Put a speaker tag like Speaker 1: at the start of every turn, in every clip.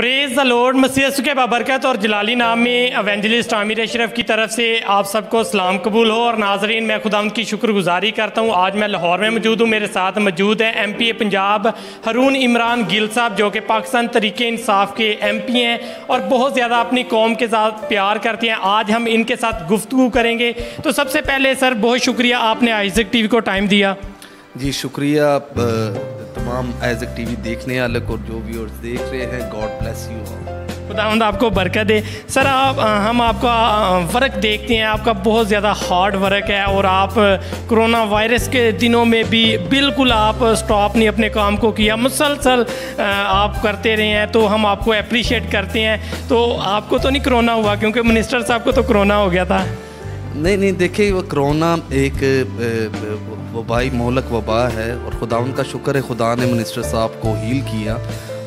Speaker 1: Praise the Lord मसीह के बाबरकत और जलाली नाम में एवेंजलिस्ट आमिर अशरफ की तरफ़ से आप सबको सलाम कबूल हो और नाजरीन, मैं खुदा की शुक्रगुजारी करता हूँ। आज मैं लाहौर में मौजूद हूँ, मेरे साथ मौजूद है M P A Punjab Haroon Imran Gill sahab, जो कि पाकिस्तान तरीके इंसाफ के एम पी हैं और बहुत ज़्यादा अपनी कौम के साथ प्यार करते हैं। आज हम इनके साथ गुफ्तु करेंगे। तो सबसे पहले सर, बहुत शुक्रिया, आपने आइजक टी वी को टाइम दिया।
Speaker 2: जी, शुक्रिया तमाम एज टी वी देखने वाले को जो व्यूअर्स देख रहे हैं गॉड ब्लेस यू
Speaker 1: खुदावंद आपको बरकत दे। सर आप हम आपका वर्क देखते हैं आपका बहुत ज़्यादा हार्ड वर्क है और आप कोरोना वायरस के दिनों में भी बिल्कुल आप स्टॉप नहीं अपने काम को किया। मुसलसल आप करते रहे हैं तो हम आपको अप्रिशिएट करते हैं। तो आपको तो नहीं कोरोना हुआ क्योंकि मिनिस्टर साहब को तो कोरोना हो गया था।
Speaker 2: नहीं नहीं देखिए वो कोरोना एक वबाई मोलक वबा है और खुदा, उनका शुक्र है खुदा ने मिनिस्टर साहब को हील किया।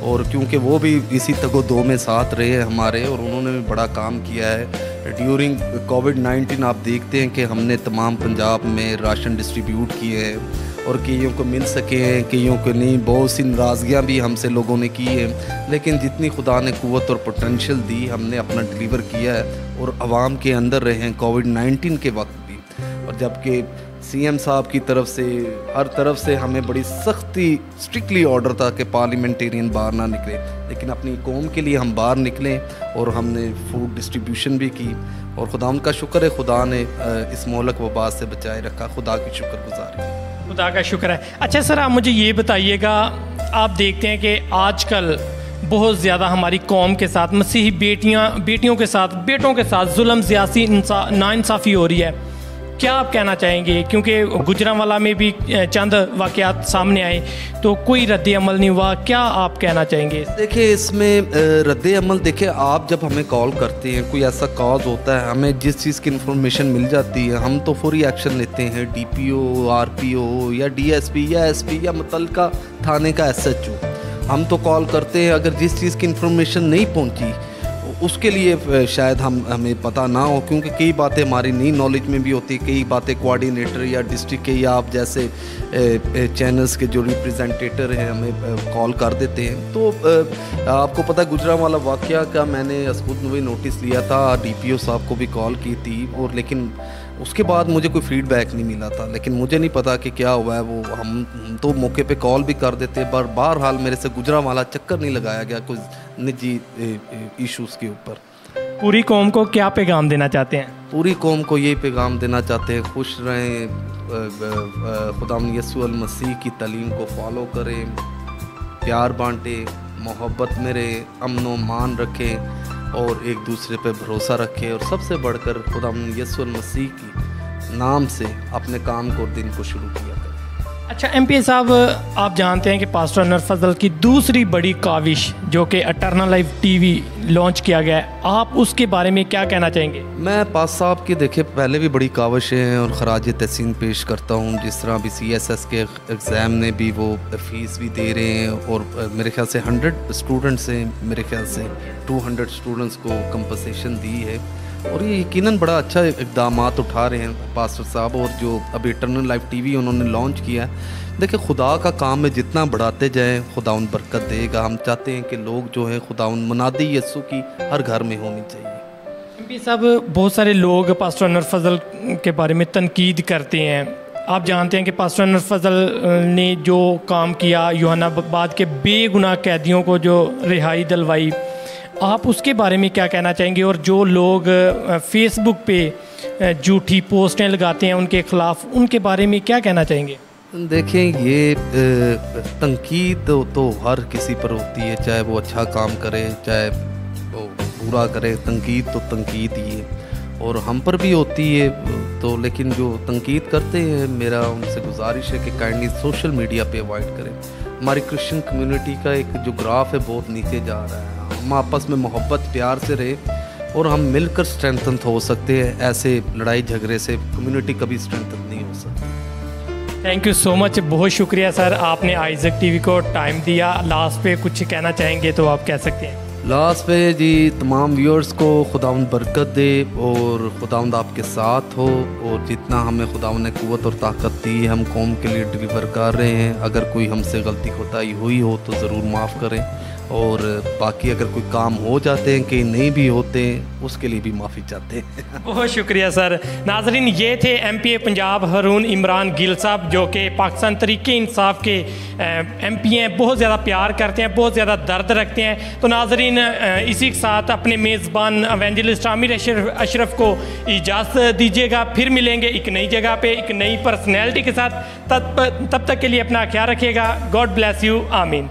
Speaker 2: और क्योंकि वो भी इसी तगो दो में साथ रहे हमारे, और उन्होंने भी बड़ा काम किया है। ड्यूरिंग कोविड नाइन्टीन आप देखते हैं कि हमने तमाम पंजाब में राशन डिस्ट्रीब्यूट किए हैं, और कईयों को मिल सके हैं, कईयों को नहीं। बहुत सी नाराज़गियाँ भी हमसे लोगों ने की हैं। लेकिन जितनी खुदा ने कुत और पोटेंशियल दी, हमने अपना डिलीवर किया है, और आवाम के अंदर रहे हैं कोविड नाइन्टीन के वक्त। और जबकि सीएम साहब की तरफ़ से, हर तरफ़ से हमें बड़ी सख्ती स्ट्रिक्टली ऑर्डर था कि पार्लियामेंटेरियन बाहर ना निकले। लेकिन अपनी कौम के लिए हम बाहर निकले और हमने फ़ूड डिस्ट्रीब्यूशन भी की। और खुदा उनका शुक्र है, खुदा ने इस मोलक वबा से बचाए रखा। खुदा की शुक्रगुजारी
Speaker 1: खुदा का शुक्र है। अच्छा सर, आप मुझे ये बताइएगा, आप देखते हैं कि आजकल बहुत ज़्यादा हमारी कौम के साथ, मसीही बेटियाँ, बेटियों के साथ, बेटों के साथ जुल्म ज़्यासी नाइंसाफ़ी हो रही है। क्या आप कहना चाहेंगे? क्योंकि गुजरावाला में भी चंद वाक़ात सामने आए तो कोई रद्द अमल नहीं हुआ। क्या आप कहना चाहेंगे?
Speaker 2: देखिए, इसमें रद्द अमल, देखिए, आप जब हमें कॉल करते हैं, कोई ऐसा कॉज होता है, हमें जिस चीज़ की इन्फॉर्मेशन मिल जाती है, हम तो फौरी एक्शन लेते हैं D P O R P O या डी एस पी या एस पी या मुतल थाने का एस एच ओ हम तो कॉल करते हैं, अगर जिस चीज़ की इन्फॉर्मेशन नहीं पहुँची उसके लिए शायद हम, हमें पता ना हो, क्योंकि कई बातें हमारी नई नॉलेज में भी होती कई बातें कोऑर्डिनेटर या डिस्ट्रिक्ट के या आप जैसे चैनल्स के जो रिप्रेजेंटेटर हैं, हमें कॉल कर देते हैं। तो आपको पता गुजरा वाला वाक़ का मैंने खुद नोटिस लिया था, डीपीओ साहब को भी कॉल की थी, और लेकिन उसके बाद मुझे कोई फीडबैक नहीं मिला था लेकिन मुझे नहीं पता कि क्या हुआ है वो हम तो मौके पे कॉल भी कर देते पर बहरहाल मेरे से गुजरा वाला चक्कर नहीं लगाया गया कुछ निजी इश्यूज़ के ऊपर।
Speaker 1: पूरी कौम को क्या पैगाम देना चाहते हैं?
Speaker 2: पूरी कौम को ये पैगाम देना चाहते हैं खुश रहें खुदा यसु मसीह की तलीम को फॉलो करें प्यार बांटें मोहब्बत में रहें अमन मान रखें और एक दूसरे पर भरोसा रखें और सबसे बढ़कर खुदा यसुल मसीह की नाम से अपने काम को दिन को शुरू किया।
Speaker 1: अच्छा एम पी साहब, आप जानते हैं कि पास्टर अनर फजल की दूसरी बड़ी काविश जो कि अटर्नल लाइफ टीवी लॉन्च किया गया है, आप उसके बारे में क्या कहना चाहेंगे?
Speaker 2: मैं पास साहब की देखे पहले भी बड़ी काविशें हैं और खराज तहसीन पेश करता हूँ। जिस तरह अभी सी एस एस के एग्ज़ाम ने भी वो फ़ीस भी दे रहे हैं और मेरे ख्याल से हंड्रेड स्टूडेंट्स हैं, मेरे ख्याल से टू हंड्रेड स्टूडेंट्स को कंपनसेशन दी है। और ये यकीनन बड़ा अच्छा इकदाम उठा रहे हैं पास्टर साहब और जो अभी इटरनल लाइफ टीवी उन्होंने लॉन्च किया है। देखिए, खुदा का काम में जितना बढ़ाते जाएँ, खुदा उन बरकत देगा। हम चाहते हैं कि लोग जो हैं, खुदा उन मनादी यसु की हर घर में होनी चाहिए।
Speaker 1: साहब, बहुत सारे लोग पास्टर अनर फजल के बारे में तनकीद करते हैं। आप जानते हैं कि पास्टर अनर फजल ने जो काम किया, योहानाबाद के बेगुनाह कैदियों को जो रिहाई दिलवाई आप उसके बारे में क्या कहना चाहेंगे? और जो लोग फेसबुक पे झूठी पोस्टें लगाते हैं उनके ख़िलाफ़ उनके बारे में क्या कहना चाहेंगे?
Speaker 2: देखें ये तनकीद तो, तो हर किसी पर होती है चाहे वो अच्छा काम करे चाहे वो बुरा करे तनकीद तो तनकीद ही है। और हम पर भी होती है तो लेकिन जो तनकीद करते हैं मेरा उनसे गुजारिश है कि काइंडली सोशल मीडिया पे अवॉइड करें। हमारी क्रिश्चियन कम्युनिटी का एक जो ग्राफ है बहुत नीचे जा रहा है। हम आपस में मोहब्बत प्यार से रहे और हम मिलकर स्ट्रेंथन हो सकते हैं। ऐसे लड़ाई झगड़े से कम्युनिटी कभी स्ट्रेंथन नहीं हो सकती।
Speaker 1: थैंक यू सो मच बहुत शुक्रिया सर आपने आइजक टीवी को टाइम दिया। लास्ट पे कुछ कहना चाहेंगे तो आप कह सकते हैं।
Speaker 2: लास्ट पे जी तमाम व्यूअर्स को खुदावंद बरकत दे और खुदावंद आपके साथ हो और जितना हमें खुदावंद ने कुवत और ताकत दी हम कौम के लिए डिलीवर कर रहे हैं। अगर कोई हमसे गलती कोताही हुई हो तो ज़रूर माफ़ करें। और बाकी अगर कोई काम हो जाते हैं, कहीं नहीं भी होते उसके लिए भी माफ़ी चाहते हैं।
Speaker 1: बहुत शुक्रिया, सर। नाजरीन, ये थे M P A Punjab Haroon Imran Gill sahab, जो कि पाकिस्तान तरीके इंसाफ के एम पी हैं। बहुत ज़्यादा प्यार करते हैं, बहुत ज़्यादा दर्द रखते हैं। तो नाजरीन इसी के साथ अपने मेज़बान अवेंजलिस्ट आमिर अशरफ अशरफ को इजाज़त दीजिएगा। फिर मिलेंगे एक नई जगह पर एक नई पर्सनैलिटी के साथ। तब तब तक के लिए अपना ख्याल रखिएगा। गॉड ब्लेस यू आमीन।